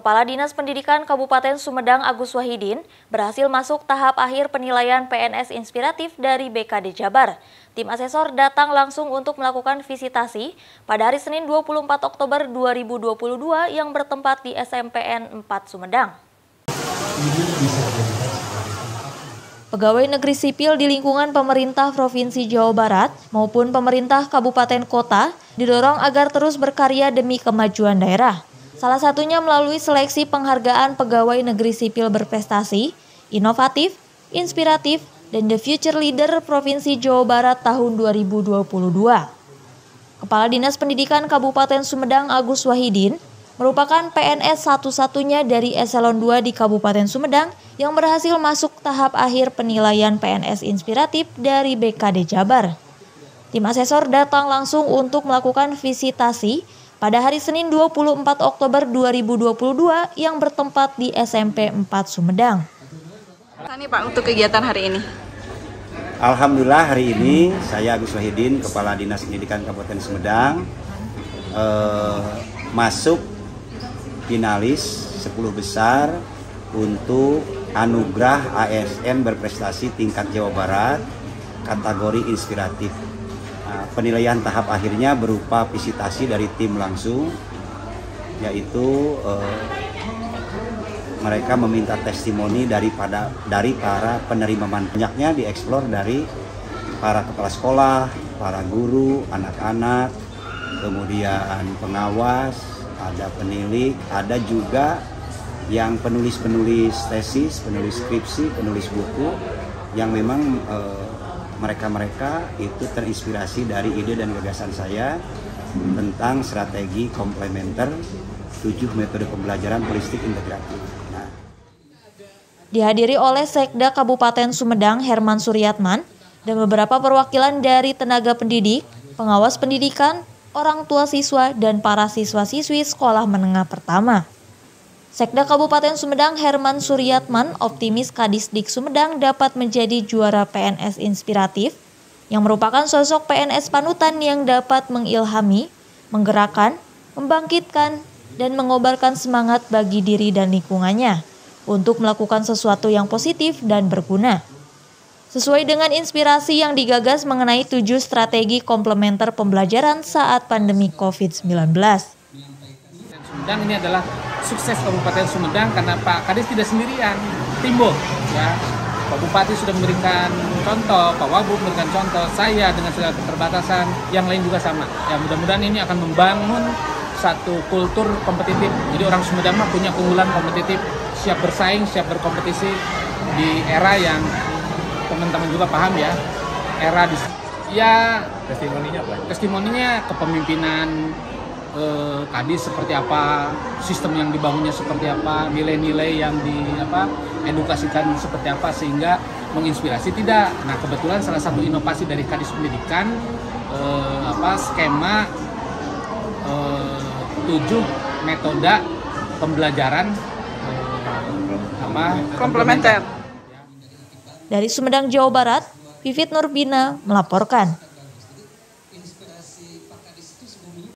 Kepala Dinas Pendidikan Kabupaten Sumedang Agus Wahidin berhasil masuk tahap akhir penilaian PNS inspiratif dari BKD Jabar. Tim asesor datang langsung untuk melakukan visitasi pada hari Senin 24 Oktober 2022 yang bertempat di SMPN 4 Sumedang. Pegawai negeri sipil di lingkungan pemerintah Provinsi Jawa Barat maupun pemerintah kabupaten kota didorong agar terus berkarya demi kemajuan daerah. Salah satunya melalui seleksi penghargaan pegawai negeri sipil berprestasi, inovatif, inspiratif, dan The Future Leader Provinsi Jawa Barat tahun 2022. Kepala Dinas Pendidikan Kabupaten Sumedang Agus Wahidin merupakan PNS satu-satunya dari eselon 2 di Kabupaten Sumedang yang berhasil masuk tahap akhir penilaian PNS inspiratif dari BKD Jabar. Tim asesor datang langsung untuk melakukan visitasi pada hari Senin 24 Oktober 2022 yang bertempat di SMP 4 Sumedang. Ini Pak untuk kegiatan hari ini. Alhamdulillah hari ini saya Agus Wahidin, Kepala Dinas Pendidikan Kabupaten Sumedang, eh, masuk finalis 10 besar untuk anugerah ASN berprestasi tingkat Jawa Barat kategori inspiratif. Nah, penilaian tahap akhirnya berupa visitasi dari tim langsung, yaitu eh, mereka meminta testimoni daripada dari para penerima manfaatnya dieksplor dari para kepala sekolah, para guru, anak-anak, kemudian pengawas, ada penilik, ada juga yang penulis-penulis tesis, penulis skripsi, penulis buku yang memang mereka-mereka itu terinspirasi dari ide dan gagasan saya tentang strategi komplementer tujuh metode pembelajaran holistik integratif. Nah. Dihadiri oleh Sekda Kabupaten Sumedang Herman Suryatman dan beberapa perwakilan dari tenaga pendidik, pengawas pendidikan, orang tua siswa, dan para siswa-siswi sekolah menengah pertama. Sekda Kabupaten Sumedang Herman Suryatman optimis Kadisdik Sumedang dapat menjadi juara PNS inspiratif yang merupakan sosok PNS panutan yang dapat mengilhami, menggerakkan, membangkitkan, dan mengobarkan semangat bagi diri dan lingkungannya untuk melakukan sesuatu yang positif dan berguna sesuai dengan inspirasi yang digagas mengenai tujuh strategi komplementer pembelajaran saat pandemi COVID-19. Sumedang ini adalah sukses Kabupaten Sumedang karena Pak Kadis tidak sendirian, timbul ya. Pak Bupati sudah memberikan contoh, Pak Wabub memberikan contoh, saya dengan segala keterbatasan, yang lain juga sama. Ya mudah-mudahan ini akan membangun satu kultur kompetitif. Jadi orang Sumedang mah punya keunggulan kompetitif, siap bersaing, siap berkompetisi di era yang teman-teman juga paham ya era di ya testimoninya apa? Testimoninya kepemimpinan eh, kadis seperti apa, sistem yang dibangunnya seperti apa, nilai-nilai yang di apa edukasikan seperti apa sehingga menginspirasi tidak. Nah kebetulan salah satu inovasi dari kadis pendidikan eh, apa skema eh, tujuh metode pembelajaran eh, apa komplementer. Dari Sumedang, Jawa Barat, Vivit Nurbina melaporkan.